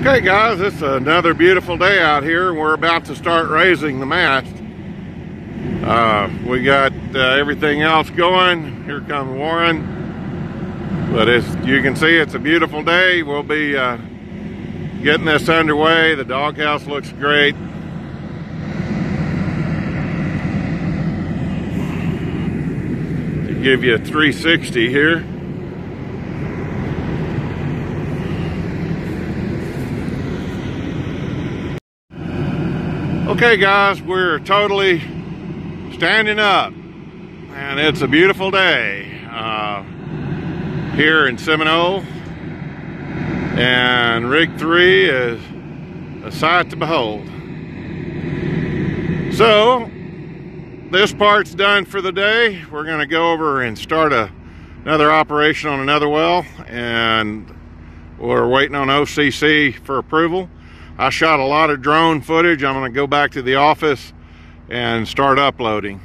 Okay guys, it's another beautiful day out here. We're about to start raising the mast. Uh, we got uh, everything else going. Here comes Warren. But as you can see, it's a beautiful day. We'll be uh, getting this underway. The doghouse looks great. To give you a 360 here. Okay guys, we're totally standing up and it's a beautiful day uh, here in Seminole and rig 3 is a sight to behold. So this part's done for the day. We're to go over and start a, another operation on another well and we're waiting on OCC for approval. I shot a lot of drone footage. I'm going to go back to the office and start uploading.